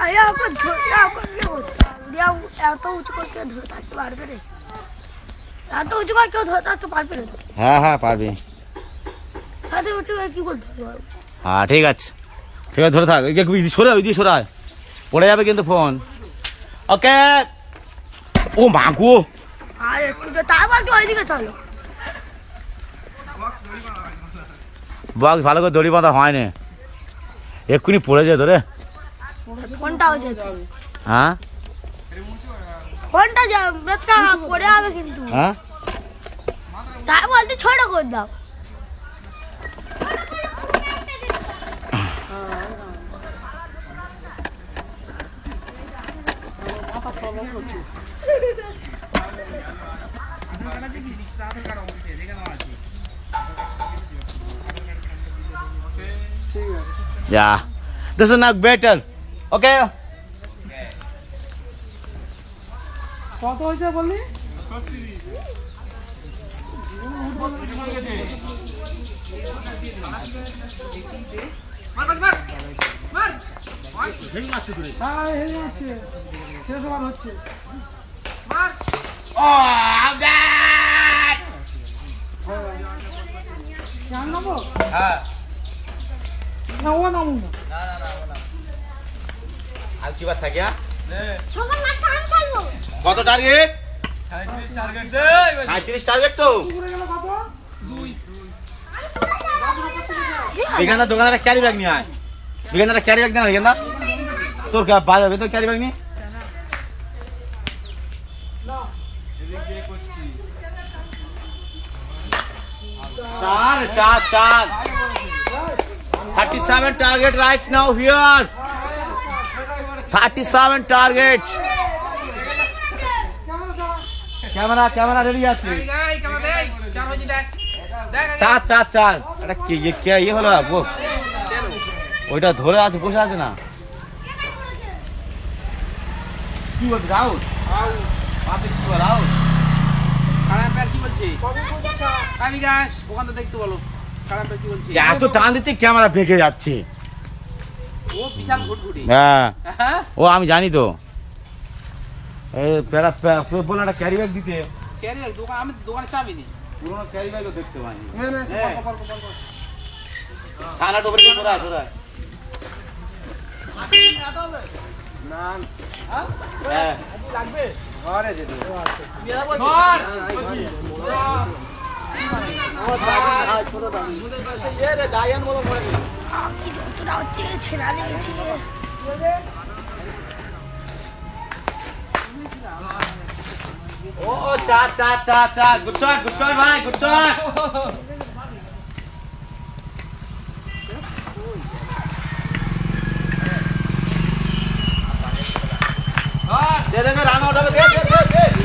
আরে ওকে ধরে ওকে এত উঁচু করে কেউ ধরে থাকতে পারবে রে এত উঁচু করে কেউ ধরে থাকতে পারবে না হ্যাঁ হ্যাঁ পারবি এত উঁচু করে কি করতে হ্যাঁ ঠিক আছে ঠিক আছে ধরে থাক ওই দিকে সরে ওই দিকে সরায় পড়ে যাবে কিন্তু ফোন ওকে ও মাগো আর একটু তো তাই বলতে ওইদিকে চলো বক্স ভালো করে দড়ি বাঁধা হয়নি এক্ষুনি পড়ে যেত রে ফোনটাও যেত হ্যাঁ ফোনটা যা মেচকা পড়ে যাবে কিন্তু হ্যাঁ তাই বলতে ছোট করে দাও Yeah. This is not better. Okay? কত হয়েছে বললি হ্যাঁ এই হচ্ছে শেষ ওভার হচ্ছে কেন নামো হ্যাঁ না ও নামুন না আর কি বার থাকে সকাল লাস্ট আমি খাইবো কত টার্গেট সাঁত্রিশ টার্গেট তো পুকুরে গেল কত বিজ্ঞানদার দোকানদার ক্যারি ব্যাগ নিয়ে আয় বিজ্ঞানদার ক্যারি ব্যাগ না বিজ্ঞানদা তোর কা- বাজাবে তোর ক্যারি ব্যাগ নিয়ে চার চার চার thirty seven target right now here thirty seven target camera camera ready আছে চার চার চার এটা কি ইয়ে- কে ইয়ে হলো? ওইটা ধরে আছে বসে আছে না? কি বলছে রাউট কি বল রাউট এত টান দিচ্ছে ক্যামেরা বেঁকে যাচ্ছে? হ্যাঁ। ও আমি জানি তো। এই প্যারা বলে একটা ক্যারি ব্যাগ দিতে। আমি দোকানে চাবি নি পুরোনো ক্যারি ব্যাগও দেখতে পাইনি। সরা সরা হ্যাঁ? কি যন্ত্রণা হচ্ছে ছেঁড়া লেগেছে ও চার চার চার চার গুড শট গুড শট ভাই good shot they they they run out হবে দে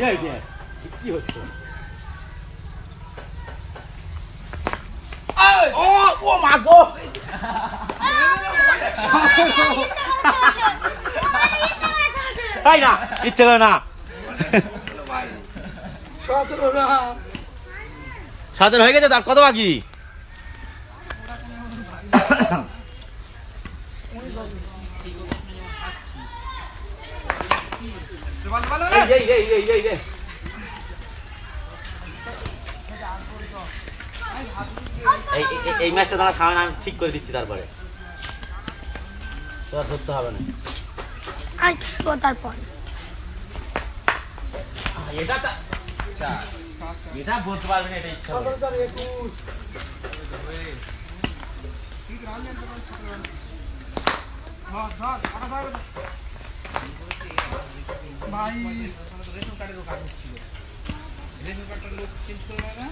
এই যে কি হচ্ছে ও ও মা গো তাই না ইচ্ছে করে না সাতের হয়ে গেছে তার কত বাকি এই, এই, এই, এই, এই, এই। এই এই- এই- এই ম্যাচটা দাঁড়া সামনে আমি ঠিক করে দিচ্ছি তারপরে তোরা ধরতে হবে না আর খেলব তারপর এটা এটা বলতে পারবে না এটা ইচ্ছা করে। সতেরো চার একুশ ধর, ধর, আবার ধর। বাইশ রেশন কার্ডের কাজ হচ্ছিল রেশন কার্ডটা লোক চেঞ্জ করে না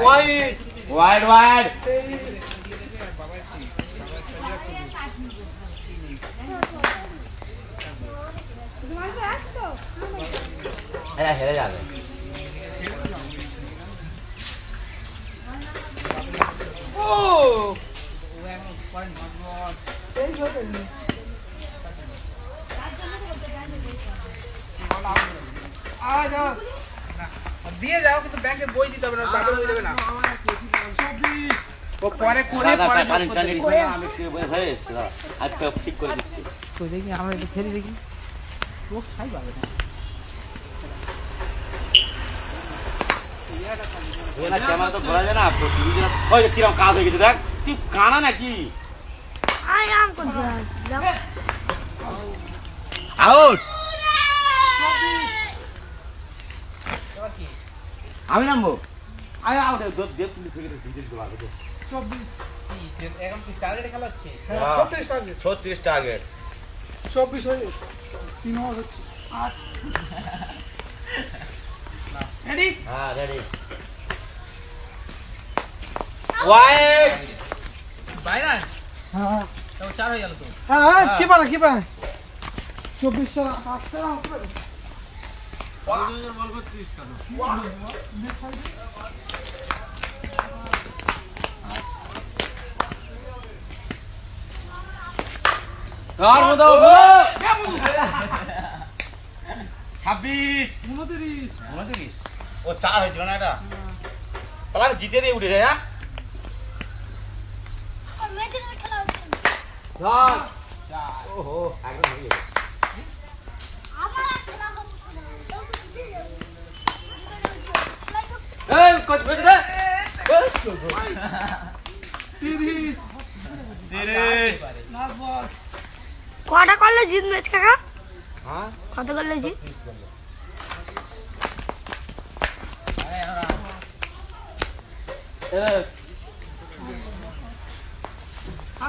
Wide. Wide, wide. Era, era, era. Oh! দিয়ে যাও কিন্তু ব্যাংকে বই দিতে হবে না বই দেবে না। ও পরে করে পরে আমি ঠিক হয়ে এসেছি দাদা। ঠিক করে দিচ্ছি। কই দেখি আমরা একটু খেলি দেখি। ও খাই পাবে না। এ না ক্যামেরা তো ঘোরা যায় না ওই যে কাজ হয়ে গেছে দেখ। তুই কানা নাকি? আই আম আউট এবার কি আমি নামবো? আয় আউট দেব তুমি থেকে ভিডিও দিতে চব্বিশ এখন কি টার্গেটে খেলা হচ্ছে হ্যাঁ। ছত্রিশ টার্গেট ছত্রিশ টার্গেট চব্বিশ হয়ে তিন ওভার হচ্ছে। রেডি হ্যাঁ রেডি ওয়াইড বাইরে হ্যাঁ। তো চার হয়ে গেল তো। হ্যাঁ হ্যাঁ কি পারে কি পারে চব্বিশ আর মতো ছাব্বিশ উনত্রিশ উনত্রিশ ও চার হয়েছিল না এটা তাহলে আমি জিতে দিয়ে উঠে যাই হ্যাঁ ওহো একদম হয়ে গেছে কটা করলে জিত ম্যাচ কাকা? হ্যাঁ? কত করলে জিত?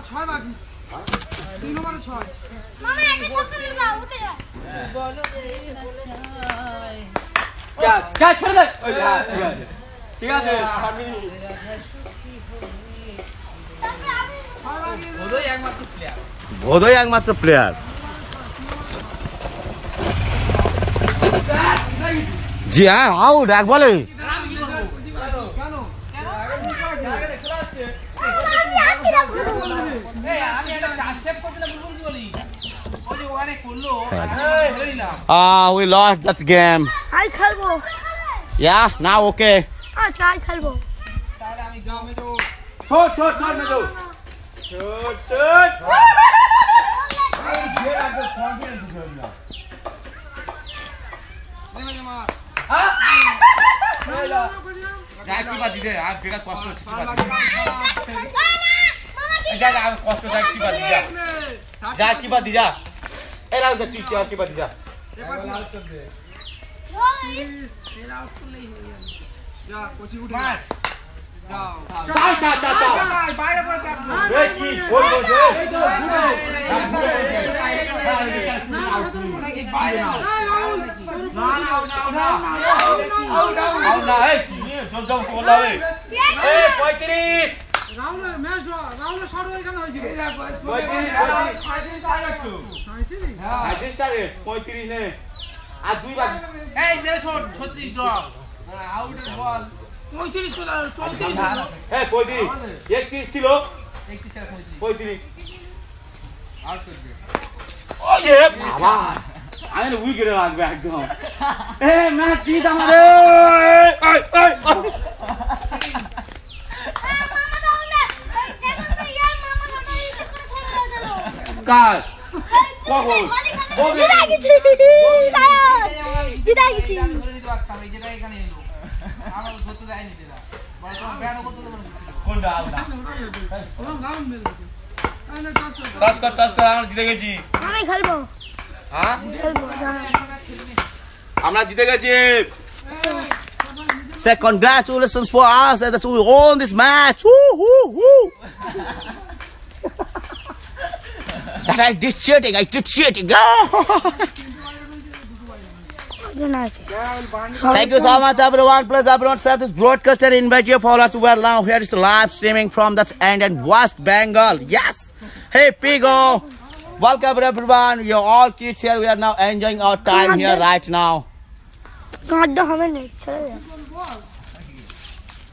ছয় বাকি। তিন ছয়। ক্যাচ ক্যাচ ছেড়ে দে ঠিক আছে ভোদই একমাত্র প্লেয়ার জি হ্যাঁ আউট এক বলে Ah, we lost that game. I খেলবো Yeah, now okay. আচ্ছা আই খেলবো তাহলে আমি যা আমি তো Shoot, shoot, shoot, Nadu. Shoot, shoot. নেমে নে মার হ্যাঁ যা কি বাদ দিদে আর বেকার কষ্ট হচ্ছে কি ছয় বাদ বাকি দিদে। যা যা আর কষ্ট যা কি বাদ দি যা যা কি বাদ দি যা এই রাও যা তুই তুই আর কি বাদ দি যা যা কোচি উঠে মার যাও চা চা চা চা বাইরে পড়ে চাপ এই কি গোল বলছে বাইরে না আউ না এই কি নিয়ে জল জল বলা এই এই 35 রাহুলের ম্যাচ রাহুলের শট ওইখানে হয়েছিল 35 সাঁইত্রিশ? 35 টার্গেট 35 নে আর দুই বাদ এই মেরে ছোট ছত্রিশ ড্রপ আউটের বল পঁয়ত্রিশ করে চৌত্রিশ হ্যাঁ 35 31 ছিল একত্রিশ আর পঁয়ত্রিশ 35 আউট করবে ওয়ে বাবা আমি উইকেটে রাখবে একদম এ ম্যাচ জিত আমাদের এই এই কার কখন জিতা গেছি জিতা গেছি যেটা এখানে এলো আমার ধরতে দেয়নি যেটা আমরা জিতে গেছি। আমি খেলব। হ্যাঁ? খেলব জানো। আমরা জিতে গেছি। Say congratulations for us that we won this match. Woo, woo, woo. that I did cheating. I did cheating. দিন আছে Thank you so much, everyone. Please, everyone, share this broadcast and invite your followers. We are now here is live streaming from the end and West Bengal. Yes. Hey, Pigo. Welcome, everyone. We are all kids here. We are now enjoying our time here right now. কাঁদ হবে না ছেড়ে দে।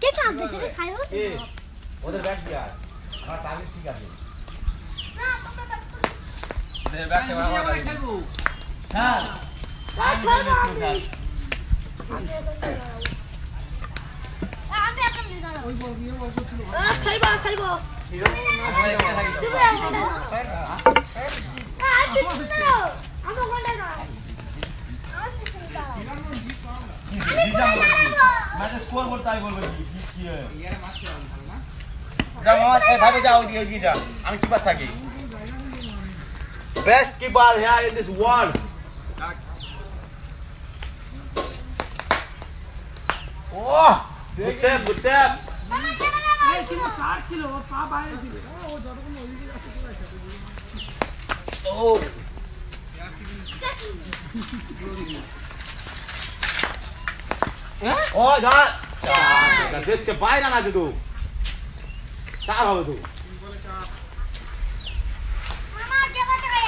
কে কাঁদতেছে রে খাইবো ওদের bag দিয়া আমার target ঠিক আছে আমি আমরা খেলবো হ্যাঁ খেলবো খেলবো আমার কোনটা আমি কোথায় দাঁড়াবো ম্যাচে স্কোর করতে আমি বলবো কি কি- কি হয় ইয়ারে মারতে হবে ভালো না যাও মামা এই ভাবে যাও ওইদিকে ওইদিকে যা আমি কিপার থাকি Best keeper here in this world. Oh, good tap, good tap. Oh. Oh, dah. Dia cepat nak aja tu. Tak apa tu. Mama, jangan cerai.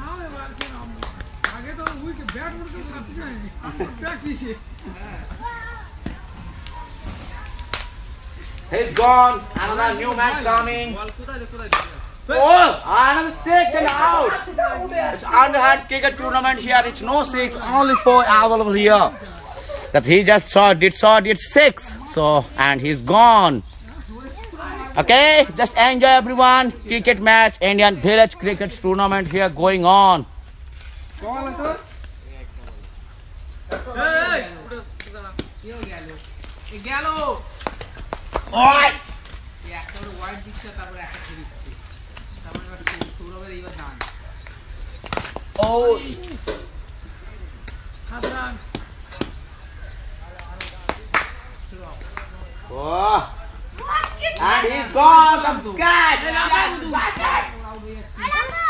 He's gone. Another new man coming. Oh, another six and out. It's underhand cricket tournament here. It's no six, only four available here. That he just shot, did shot, did six. So, and he's gone. Okay, just enjoy everyone. Cricket match, Indian Village Cricket Tournament here going on. Hey, hey. おいおいお And he's got a catch! Yes, bucket! Alam mo!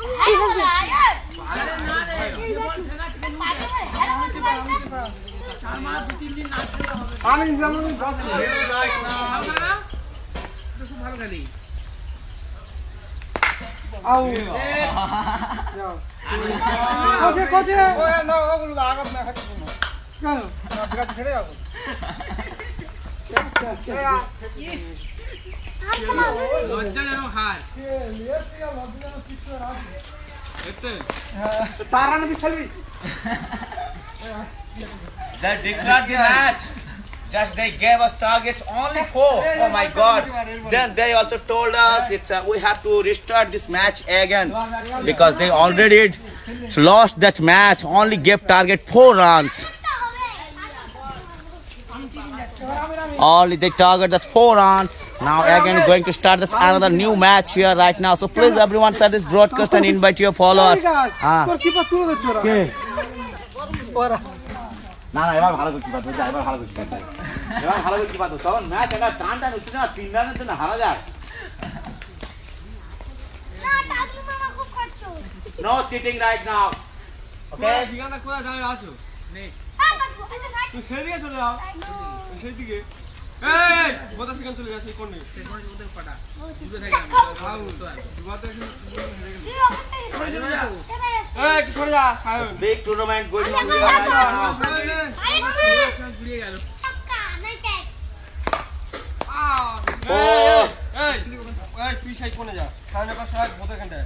হয়ে যাচ্ছে। চার মাস দু তিন দিন না খেলতে হবে ভালো খেলে না? এটা খুব ভালো খেলি। কোচে কোচে না ওগুলো লাগাব না কেন ছেড়ে যাবো লজ্জাজনক হার। দেখতে? They declared the match. Just they gave us targets only four. Oh my God! Then they also told us it's uh, we have to restart this match again because they already lost that match. Only gave target four runs. Only they target that four runs. Now again going to start this another new match here right now. So please everyone share this broadcast and invite your followers. Ah. তোর keeper তুলে দিচ্ছ ওরা না না এবার ভালো করে keeper ধরছে এবার ভালো করে কিপার ধরছে এবার ভালো করে কিপার ধরছে তখন ম্যাচ একটা টান টান উঠছে না তিন রানের জন্য হারা যায় no cheating right now okay তুই সেদিকে চলে যাও সেদিকে। এই বোধা সেখানে চলে যাচ্ছে কোন। নেই সরে যা Sayan. Big tournament going on ঘুরিয়ে গেল। এই এই তুই সেই কোনে যা। সায়নের পাশে বোধ এখানটায়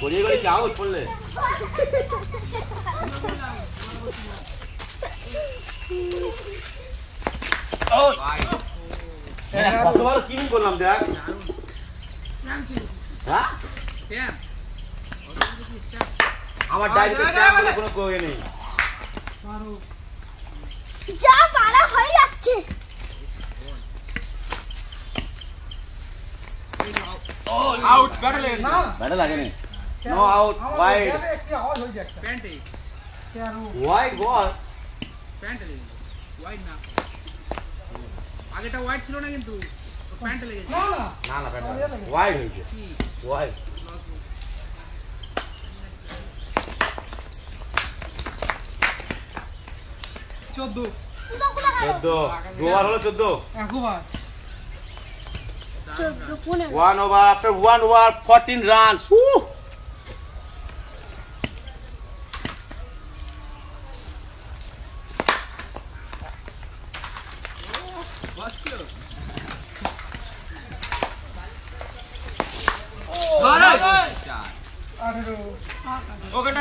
গড়িয়ে গড়িয়ে আউট পড়লে কতবার আমার ডায়েরিতে কোনো কোয়ে নেই যা পারা লাগে না ব্যাটে লাগে না প্যান্টে। না। আগেটা হোয়াইট ছিল না কিন্তু প্যান্টে লেগেছে না না। ব্যাটা ওয়াইড হয়েছে ওয়াইড চোদ্দ। চোদ্দ। দুবার হলো চোদ্দ। একবার পনেরো। One over after one over fourteen runs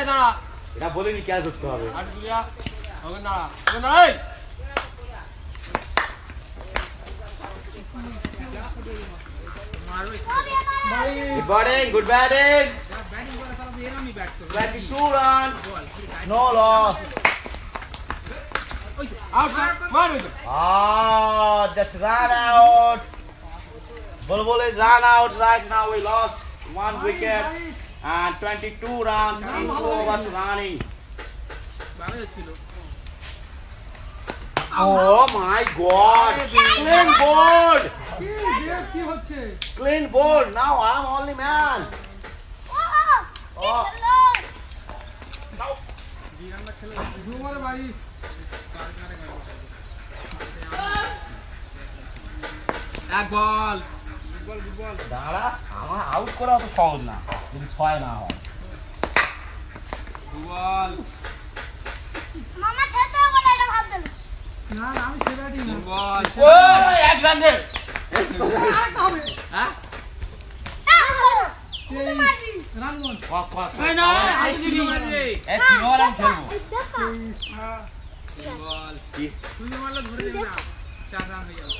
ওখানটায় দাঁড়া এটা বলিনি ক্যাচ ধরতে হবে আট গুলিয়া ওখানে দাঁড়া ওখানে দাঁড়া এই মারবে good batting good batting batting করে তাহলে এরমই ব্যাট করবে 22 runs বল no loss ওই তো আউট মার ওই তো ah just ran out Bulbul is run out right now we lost one wicket And 22 runs in two overs running oh my god clean board কি হচ্ছে clean board now i'm only man oh এক বল দাঁড়া আমার out করা অত সহজ না যদি ছয় না হয়। বল মামা ছেড়ে বলে এটা ভাব দেবে না আমি সে না। বল ওই এক রান দে। হ্যাঁ? রান বল ওয়াক ওয়াক এই না আই দিবি মারবে। এ তিন ওভার আমি খেলব। বল কি? তুই মারলে ধরে দেবে না। চার রান হয়ে যাবে।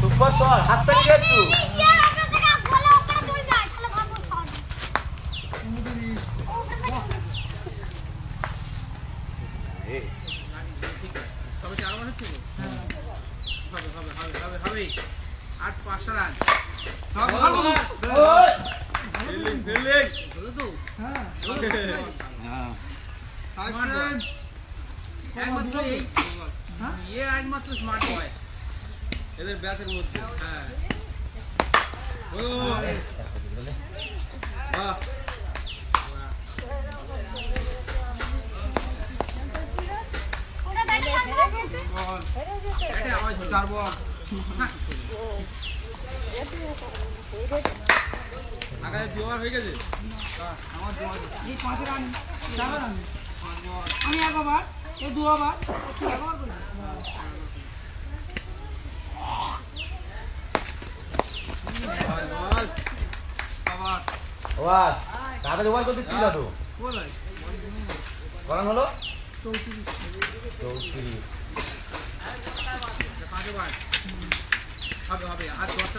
সুপার শট হাত থেকে একটু হবে হবে হবে হবে আট পাঁচটা রান ফিল্ডিং হলো তো হ্যাঁ হ্যাঁ সাইকেল একমাত্র এই হ্যাঁ? ইয়ে একমাত্র স্মার্ট বয় এদের ব্যাচের মধ্যে হ্যাঁ ও বাহ ওটা ব্যাটে লাগবে বল ব্যাটে আওয়াজ হলো চার বল হ্যাঁ। আগায় দু ওভার হয়ে গেছে হ্যাঁ, আমার দু ওভার এই পাঁচ রান আমি এক ওভার এই দু ওভার তুই এক করবি আবার তাড়াতাড়ি ওয়ার করতে কি দাদু হলো চৌত্রিশ। চৌত্রিশ হবে হবে আর দশটা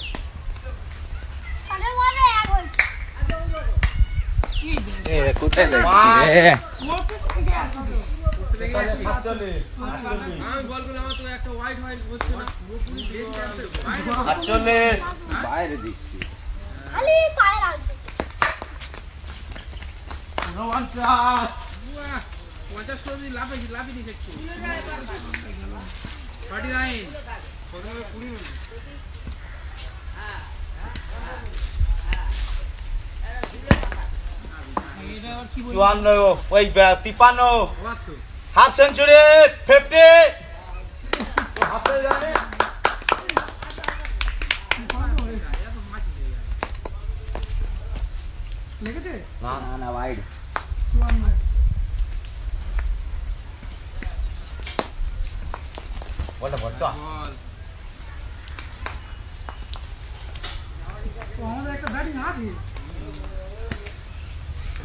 বাপে দেখ তোর বাপ কত ভালো ফিল্ডিং করে হ্যাঁ আটকে গেছে ফিল্ডিং করল কি এ কোথায় যাচ্ছি রে লেগে যাচ্ছে আমি বল করলাম আমার তো একটা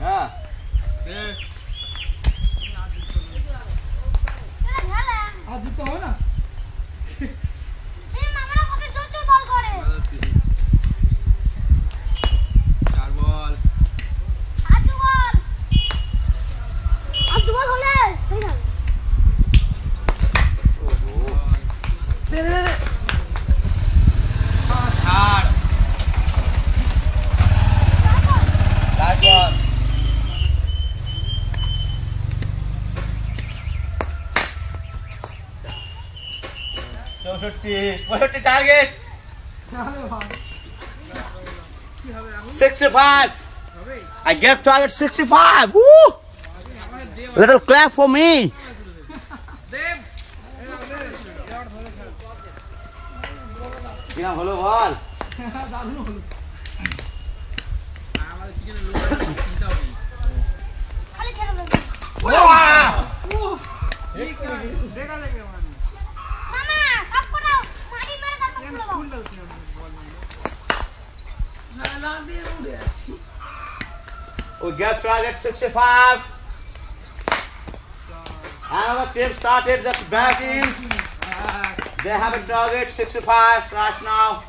हाँ। आज हाँ, तो हो ना। What the target? 65. I gave target 65. Woo! Little clap for me. Yeah, hello, all. We get tried at 65. Another team started the batting. They have a target 65 right now.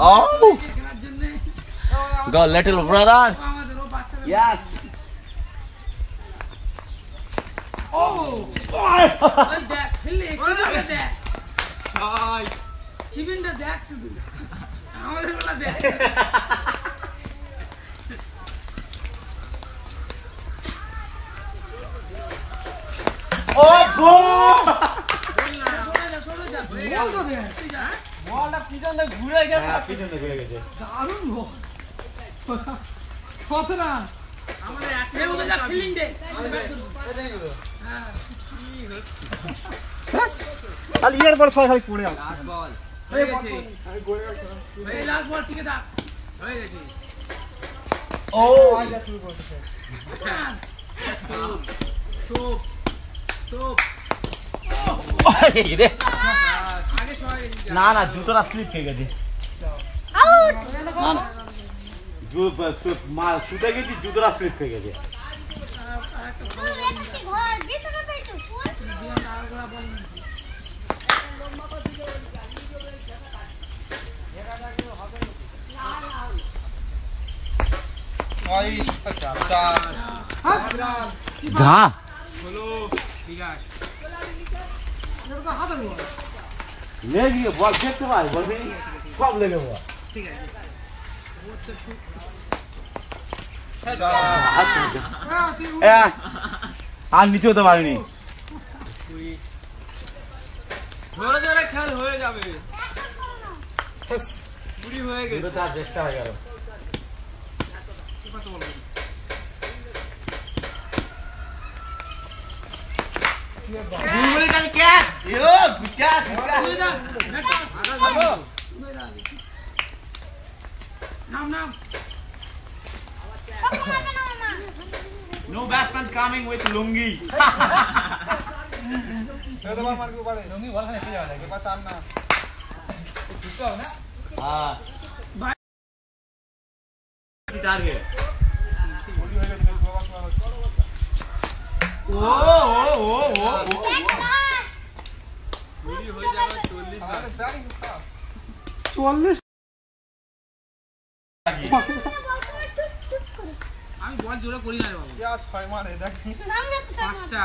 Oh, got little brother. Yes. ও ওই দেখ খেললে কীভাবে দেখ ছয় কিবিনটা দেখ শুধু আমাদের বেলা দেখ Oh সরে যা বল তো দেখ। বলটা পিছন থেকে ঘুরে হ্যাঁ পিছনে ঘুরে গেছে দারুণ বল কত না আমাদের একটা এ বলে যা ফিলিং দে খালি এর খালি পড়ে লাস্ট বল হয়ে গেছে। এই লাস্ট বল টিকে থাক। হয়ে গেছে। ও। হ্যাঁ সোপ সোপ রে। আগে সবাই গেছে না না জুতোটা স্লিপ খেয়ে গেছে। না না জু- জু- মা শুতে গেছি জুতোটা স্লিপ খেয়ে গেছে। ছয় চার চার ধা হলো বিকাশ হাতের বল লেগে বল দেখতে পাই বলবি সব লেগে বল ঠিক আছে আচ্ছা আচ্ছা এ, আর নিচে হতে পারিনি জোরে জোরে খেল হয়ে যাবে বুড়ি হয়ে গেছে No batsman coming with lungi. तो तो बार मार Oh, oh, oh, oh, oh. হয়ে যাবে চল্লিশ আমি বল জোরে করি না বাবু ছয় মারে দেখ পাঁচটা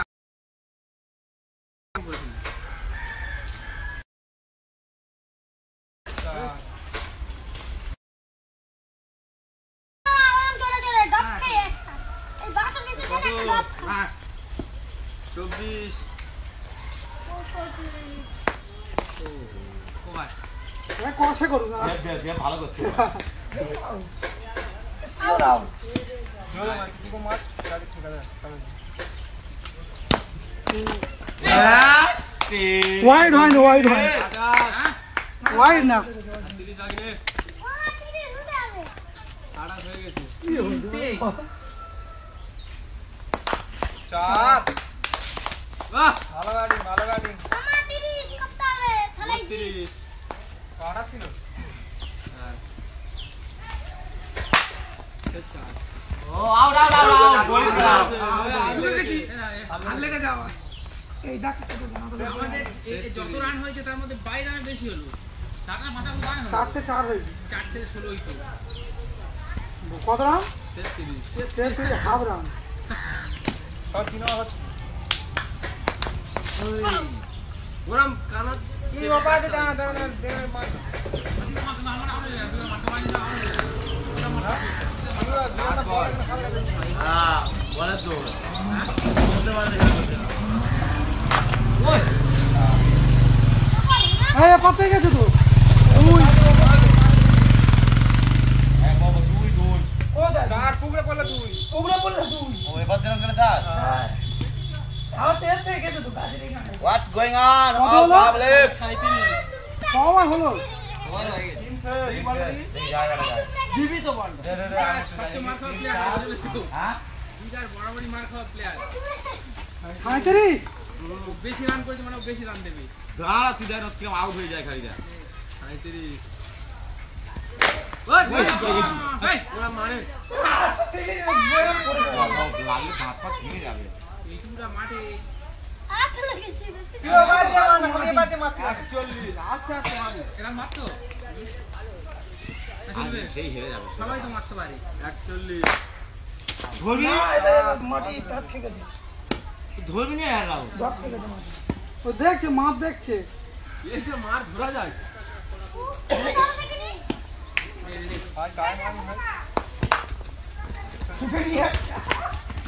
লাস্ট চব্বিশ। কষে করুন না। ভালো করছে। ওয়াইড ওয়াইড হয় ওয়াইড না। হয়ে গেছে। তিনটে। চার বাহ ভালো ব্যাটিং ভালো ব্যাটিং ছিল is out. লেগে এই এ যত রান হয়েছে তার মধ্যে বাইশ রানের বেশি হলো চারটা মাথা রান হলো চারটে চার হয়েছে চার ছেলে ষোলোই তো কত রান তেত্রিশ তেল থেকে half run Kalkinoot. Uram kanat. Ini apa aja tangan tangan dewa mat. Ah, bola tuh. Ayo, papai gitu tuh. Ui. Eh, bawa duit, duit. Oh, dah. Cakar, pukul apa lah duit? Pukul apa lah duit? What's going on? All public. পাওয়া হলো? দিবি তো বল। দে দে দে সবচেয়ে মার খাওয়া player হাজির ছিল হ্যাঁ? দুইটার বরাবরই মার খাওয়া প্লেয়ার 35 বেশি রান করেছে মানে বেশি রান দেবে। দাঁড়া তুই দাঁড়া তুই আউট হয়ে যায় খালি 35 সবাই তো মারতে পারে 41 ধরবি না? মাটি হাত থেকে গেছে ধরবি না আর রাও। ধর থেকে গেছে মাটি। ও দেখছে মাপ দেখছে এসে মার ধরা যায় Thôi coi nó hết.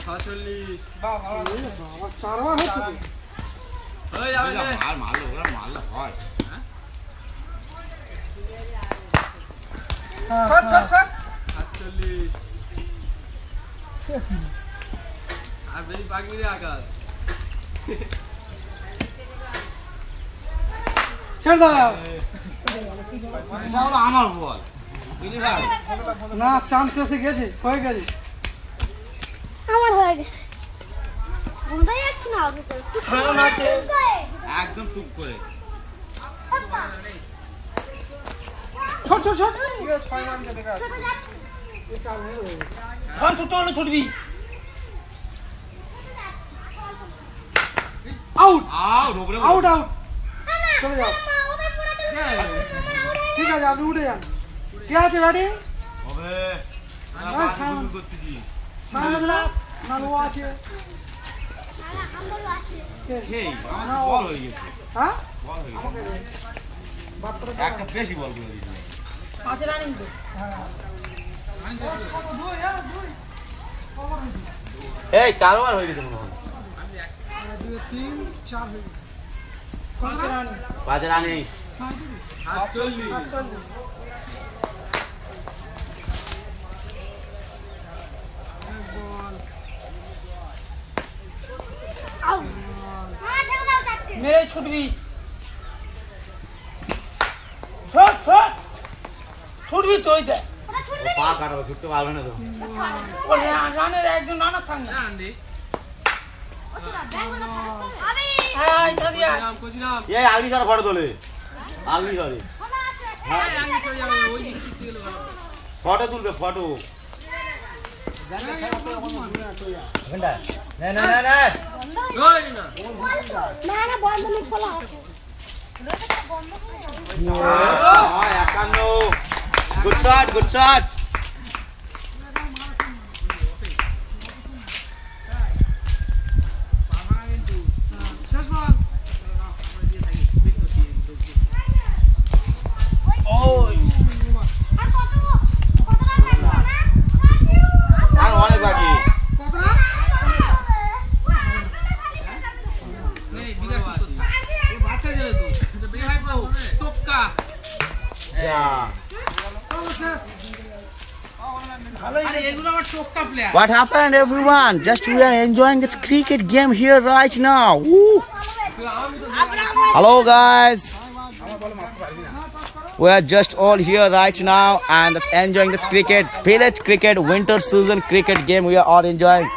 Thôi Julie. Bao bao. Sao nó hết rồi. Ơi đâu đi. Mở mở luôn nó mở luôn thôi. Thoát thoát thoát. Actually. I'm very back with you guys. Şurada. Ne lan al bu? না chance এসে গেছে হয়ে গেছে। আমার হয়ে গেছে। একদম চুপ করে। ছোট ছোট ছোট। ছয় মার দেখা খান ছোট হলে ছুটবি। আউট আউট আউট চলে যাও। ঠিক আছে আপনি উঠে যান। কে আছে ব্যাটিং হবে। আছে? বল হয়ে গেছে। হ্যাঁ? বল হয়ে গেছে। একটা বেশি বল করে দিয়েছে। পাঁচ রানিং তো এই চার ওভার হয়ে গেছে মনে হয়। দুই তিন চার গেছে পাঁচ রানিং। পাঁচ মেরে ছুটবি। ছোট ছোট। ছুটবি তো ওই দেখ পা কাটাবো ছুটতে পারবে না তো একজন নানা সঙ্গে আন্দি হ্যাঁ আগলি সারা ফটো তোলে আগলি সরে আমি চলে যাব ওই দিক থেকে গেলে ভালো হবে। ফটো তুলবে ফটো না না না না ওই না একান্ন good shot good shot What happened, everyone? Just we are enjoying this cricket game here right now. Woo. Hello, guys. We are just all here right now and enjoying this cricket, village cricket, winter season cricket game. We are all enjoying.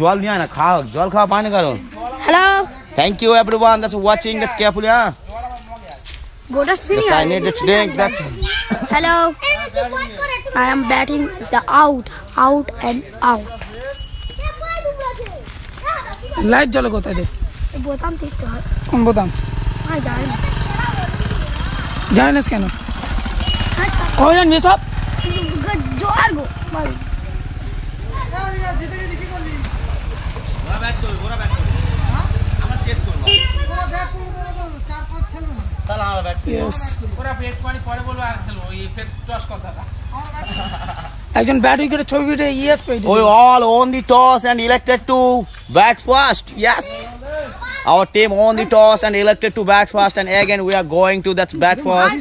জল নিয়ে আয় না খাও জল খাওয়া পানি করো Hello. Thank you everyone that's watching that's carefully হ্যাঁ Go to Yes, I need to drink that. Hello. I am batting the out, out and out. Light জ্বলে কোথায় দে বোতাম টিপতে হয় কোন বোতাম আমি জানি না জানিস কেন আচ্ছা ওই জানি সব জোয়ার গো বল ওরা ব্যাট করবে ওরা ব্যাট করবে আমরা চেস করব একজন ব্যাট উইকেটের ছবি উঠে ইয়েস পেয়েছে We all own the toss and elected to bat first. Yes. Our team own the toss and elected to bat first, and again we are going to that bat first.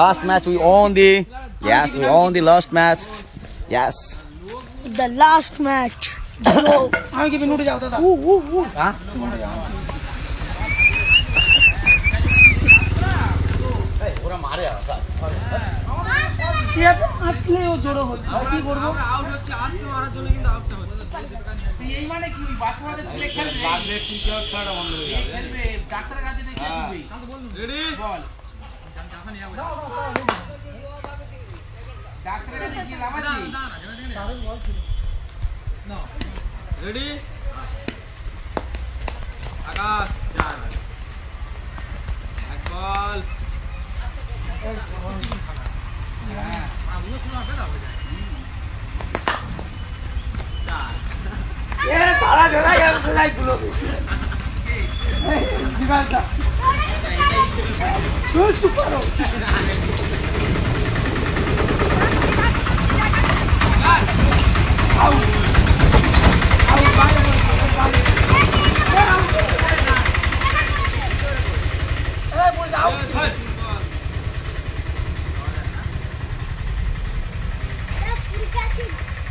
Last match we own the. Yes, we own the last match. Yes. the last match আমি কি বিনুটে যাও দাদা Huh? আসলে ও জোড়ো হচ্ছে কি করবো আমরা out হচ্ছে আসতে মারার জন্য কিন্তু আউটটা হচ্ছে এই মানে কি ওই বাচ্চা বাচ্চা ছেলে খেলবে এই খেলবে ডাক্তারের কাছে দেখে দিবি রেডি বল ডাক্তারের কাছে কি লাভ আছে রেডি আকাশ চার এক বল 예, 달아줘라, 야, 슬라이 불러. 에이, 니가한다. 그 똑바로. 아우. 아우,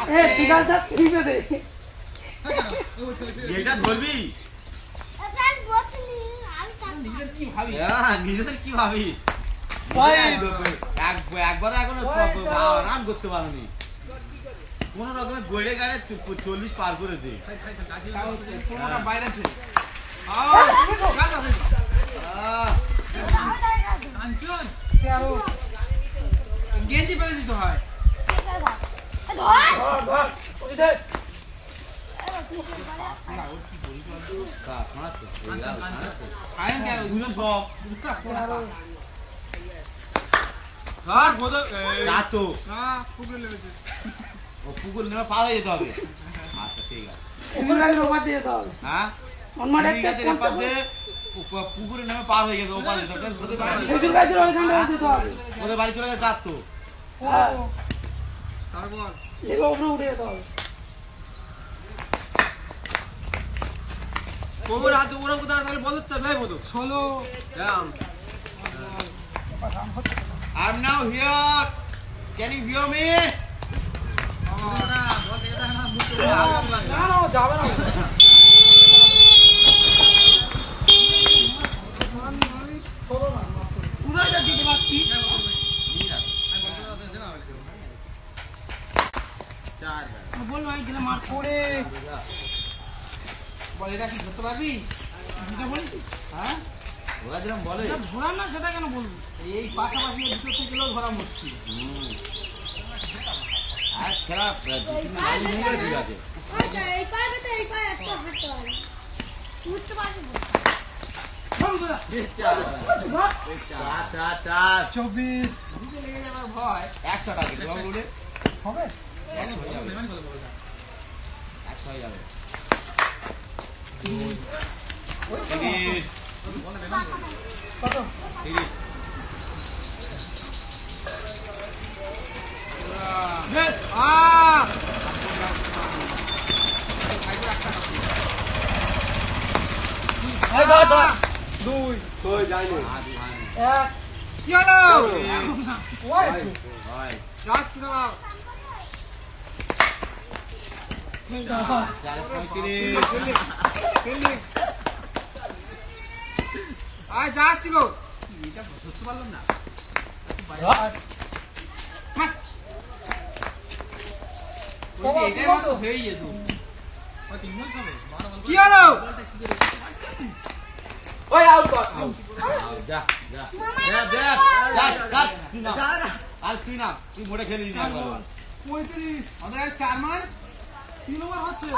হ্যাঁ, ভাই। এখনও রান করতে পারোনি কোন রকমের গড়ে গাড়ে চল্লিশ পার করেছে বাইরে গেঞ্জি পেতে দিতে হয় পুকুরে নেমে যেতে হবে আচ্ছা ঠিক আছে হ্যাঁ ঠিক আছে, এপার দিয়ে পু- পুকুরে পার হয়ে। গেছে ওপারে ওদের বাড়ি- চলে গেছে চার তো। তারপর? কোমর হাতে ওরা কোথায় তাহলে বলতে তো ভাই বলো। ষোলো। I'm now here. Can you hear me? না না যাবে না কুড়ি বল এটা কি ধরতে পারবি দুটো বলিস হ্যাঁ ওরা যেরকম বলে ধরাম না সেটা কেন বলবি এই পাশাপাশি দুটো থেকে গেলেও মুশকিল আছে এই পায়ে চব্বিশ একশো টাকা হবে একশো যাবে তিরিশ কত তিরিশ ধর দুই কই যাইনি পাঁচ হয়নি। এক কি হলো ওই হয় যাচ্ছি না চারে পঁয়ত্রিশ ফিল্ডিং আয় যাচ্ছি গো এটা ধরতে পারলাম না ধর। ওই যে এটাই মতো হয়েই যেত ওই তিনজন সবে কি হলো ওই আউট কর যা যা যা যা যা যা তুই আর তুই তুই খেলি একবার আমাদের চার তিন ওভার হচ্ছে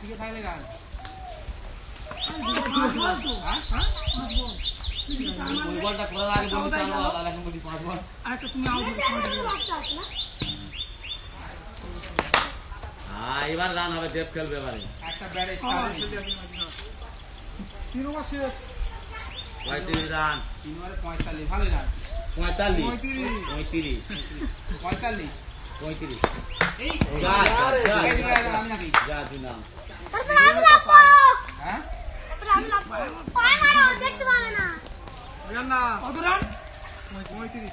ঠিক তুমি আউট হ্যাঁ এবার রান হবে দেব খেলবে এবারে। পঁয়ত্রিশ রান। পঁয়তাল্লিশ ভালো পঁয়তাল্লিশ। পঁয়ত্রিশ। পঁয়তাল্লিশ। পঁয়ত্রিশ। হ্যাঁ?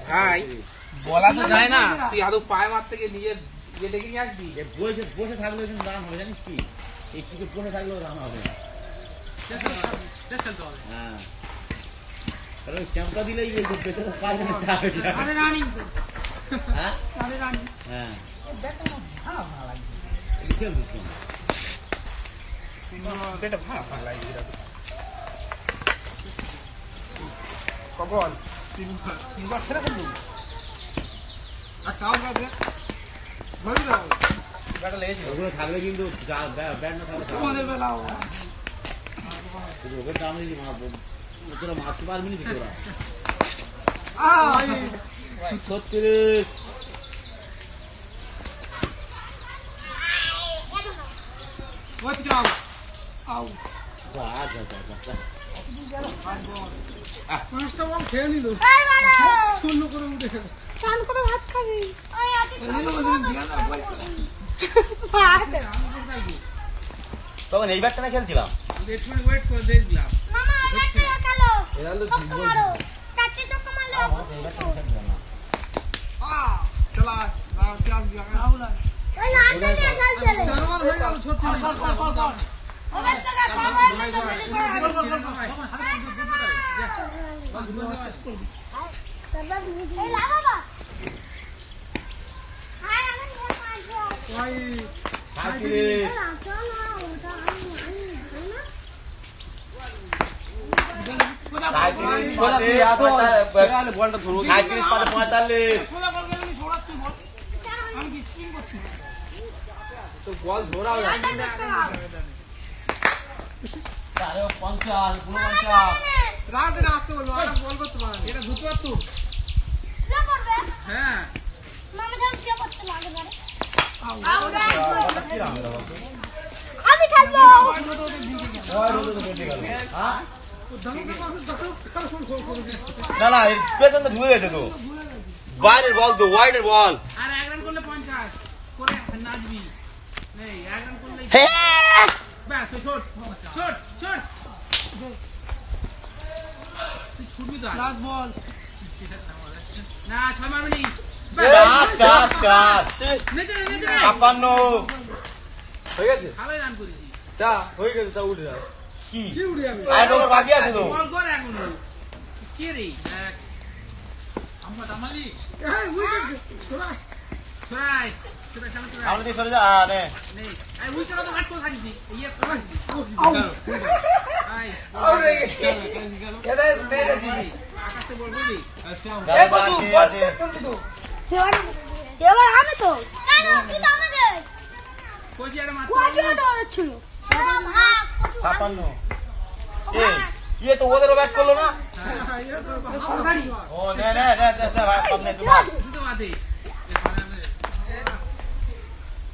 ভাই বলা তো যায় না। তুই আদৌ পায়ে মারতে গিয়ে নিজের ইয়ে ডেকে নিয়ে আসবি। বসে বসে থাকলেও রান হবে জানিস কি? এই কিছু বসে থাকলেও রান হবে হ্যাঁ। কারণ স্ট্যাম্পটা দিলেই এই যে পেছনে না হ্যাঁ? হ্যাঁ। ভালো ভালো লাগছে এই খেলছিস কেন? এটা ভালো ভালো লাগে কখন তিনবার খেলে ফেললু আর কাউন্ট আছে ধরি দাও। ওগুলো থাকলে কিন্তু যা- ব্যা- ব্যাট না থাকলে তোমাদের বেলাও ওকে দাম দিয়েছি তোরা মারতে পারবি না তোরা? ছত্রিশ। পাঁচটা বল খেয়ে নিল। শূন্য করে উঠে চান করে ভাত খাবি। তখন এই ব্যাটটা না খেলছিলাম ওয়েট করে দেখলাম মামা আমার খেলা খেলো এরা তো চক্কর মারো চারটে চক্কর মারলে এই ব্যাটটা না খেলছিলাম না আহ চলা না কি আসবি রাহুল আর ওই লালটা দিয়ে খেলছিলে চার ওভার হয়ে গেল ছত্রিশ কল কল কল কল বলটা ধরো সাঁত্রিশ পাঁচে পঁয়তাল্লিশ তো বল ধরাও আরে পঞ্চাশ উনপঞ্চাশ রাতে না আসতে বলবো আর বল করতে পারে এটা ধুতে পারতো হ্যাঁ আমি খেলব না না এর পেছন তো ঢুকে গেছে তো। বাইরের বল তো ওয়াইডের বল। আর এক রান করলে পঞ্চাশ। করে নাচবি নেই এক রান করলে হ্যাঁ ব্যাস ওই ছোট ছোট ছোট তুই ছুটবি তো লাস্ট বল না ছয় মারবি চার চার চার নেতে নেতে ছাপ্পান্ন হয়ে গেছে হয়ে তা উঠে যাও কি বাকি আছে তো। কে রে? সামনে দিয়ে সরে যা নে। আই আকাশে বলবি। এবার আমি তো? ইয়ে তো ওদেরও ব্যাট করল না? ও নে নে নে নে, নে, ভাই, সামনে তোমার।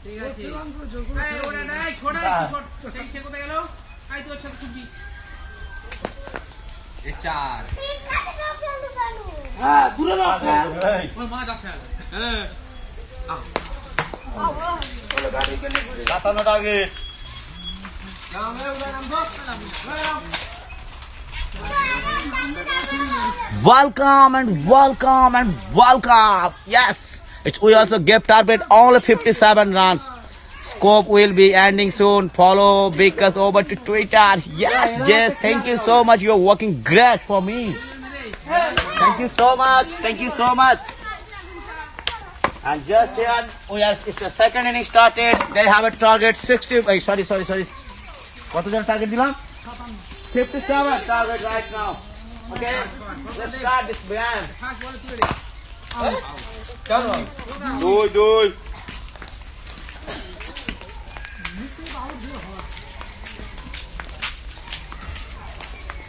ঠিক আছে। এই নাই ছোড়া ছোট সেই সে কোথায় গেল? আই তো ছোট ये चार हाँ पूरा डॉग ख्याल पूरा माँ डॉग ख्याल Kata no dagi. Welcome and welcome and welcome. Yes, it's we also gave target only 57 runs. Scope will be ending soon. Follow because over to Twitter. Yes, yes. thank you so much. You're working great for me. Thank you so much. Thank you so much. And just here, oh we are, it's the second inning started. They have a target 60. Sorry, sorry, sorry. What is your target, Dilam? 57 target right now. Okay, let's start this brand. do it.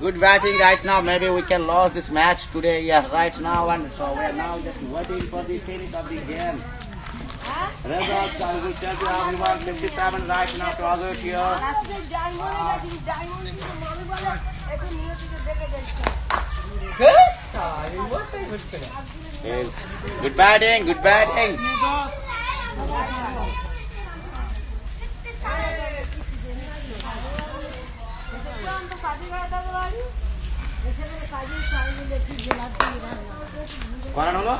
good batting right now. Maybe we can lose this match today. Yeah, right now, and so we are now just waiting for the finish of the game. Results, I will tell you everyone. 57 right now, target here. Is good batting, good batting. করানো হলো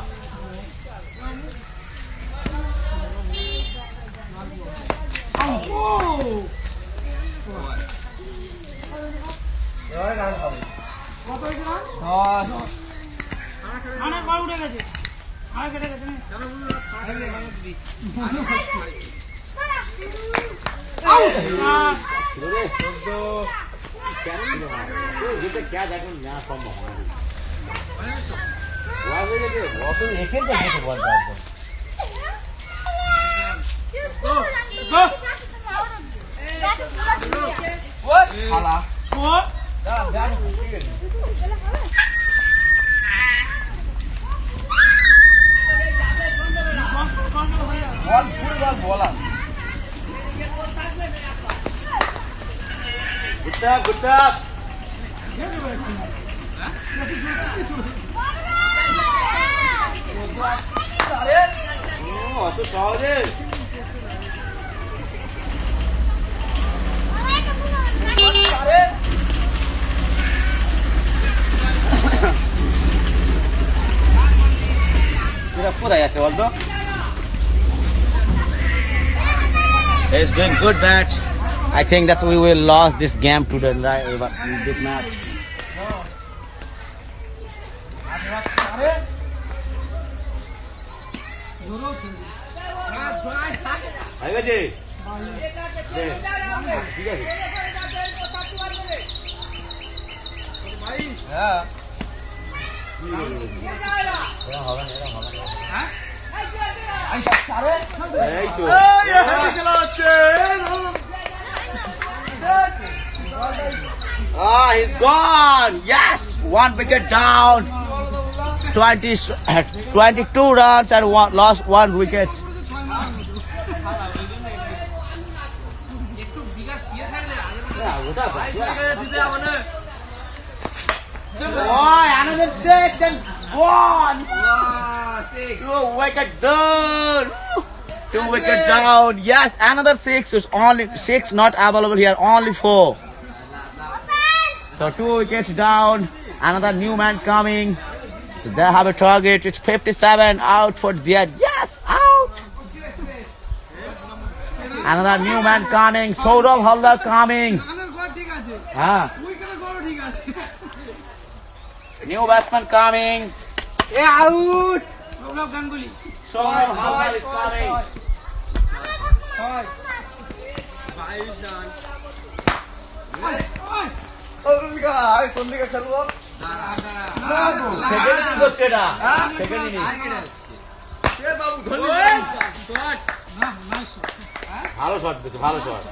কত অনেক বল উঠে গেছে অনেক কেটে গেছে রে क्या ছিল तो যেটা क्या দেখুন না সম্ভব হয় ওয়াজ হয়ে গেছে অত এখান থেকে হেঁটে বল একদম শালা ও বল ফুল বল বলা গুড টাপ গুড টাপ অত সহজে এরা কোথায় যাচ্ছে বলতো He's doing good bat. I think that's we will lose this game today, right? This match. ধরেও ছিল হয়ে গেছে দে। ঠিক আছে হ্যাঁ এই তো খেলা হচ্ছে Ah, he's gone. Yes, one wicket down. 20, eh, 22 runs and one, lost one wicket. Boy, another six and one. Wow, six. Two wicket done. Two wickets down. Yes, another six is only six not available here. Only four. So two wickets down. Another new man coming. They have a target. It's 57 out for the. yes out. Another new man coming. Saurav Halda coming. Ah. New batsman coming. Yeah, out. Saurav Ganguly. Saurav Halda is coming. কোন দিকে খেলব না ভালো shot দিচ্ছে ভালো shot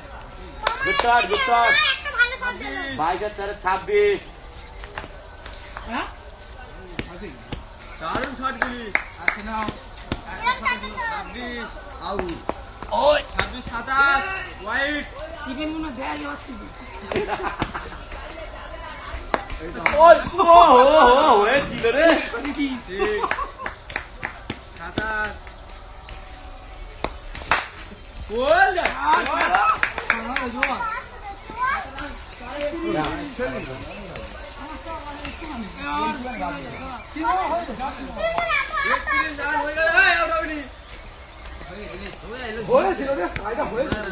good shot good shot তেরো ছাব্বিশ। দারুণ শট গুলি। আছে নাও ছাব্বিশ আউট ছাব্বিশ সাতাশ হোয়াইট টিফিন গুলো দেয়া যাওয়া সিবি হয়েছিল রে ঠিক সাতাশ বল হয়েছিল রে ফায়দা হয়েছিল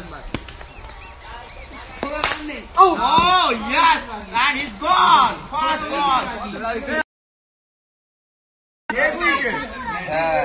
Oh yes and he's gone first ball Take wicket. হ্যাঁ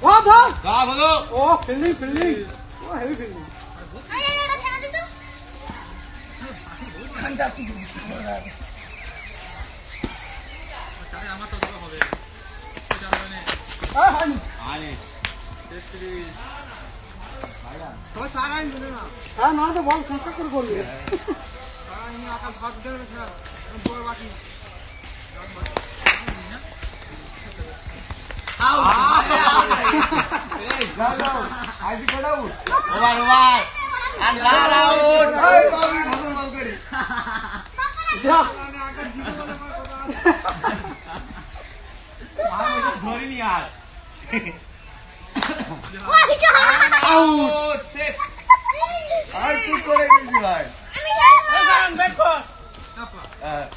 와 봐! 나 봐도! 와 빌링 빌링! 와 헤비 빌링! 아야야나 잘안되죠? 한 잡기 좀 있어 잘해 안 맞다 누가 봐봐 아 아니 아니 됐지 더 잘하는 누나 아 나한테 뭘 각각 그러고 걸리네 잘하는 누나 아까 봐도 되는 거야 뭘 봐도 আকাশ ভাত দেবে খেলা বল বাকি over over and run out ধরিনি R out six আর কি করে দিয়েছি ভাই হ্যাঁ। এই রান হলো না যা শেষ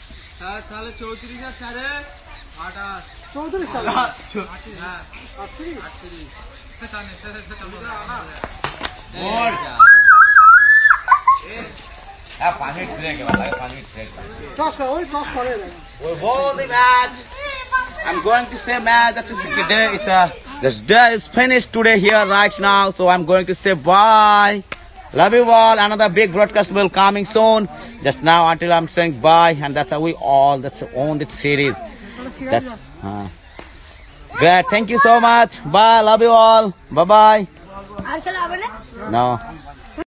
তাহলে চৌত্রিশ আর চারে আঠাশ চৌত্রিশ হ্যাঁ আটত্রিশ আটত্রিশ পাঁচ মিনিট ব্রেক পাঁচ মিনিট ব্রেক টস করে ওই টস করে রে We won the match. I'm going to say match. That's it's a. It's a this day is finished today here right now. So I'm going to say bye. Love you all. Another big broadcast will coming soon. Just now until I'm saying bye. And that's how we all that's own this series. That's, uh, great. Thank you so much. Bye. Love you all. Bye-bye. No.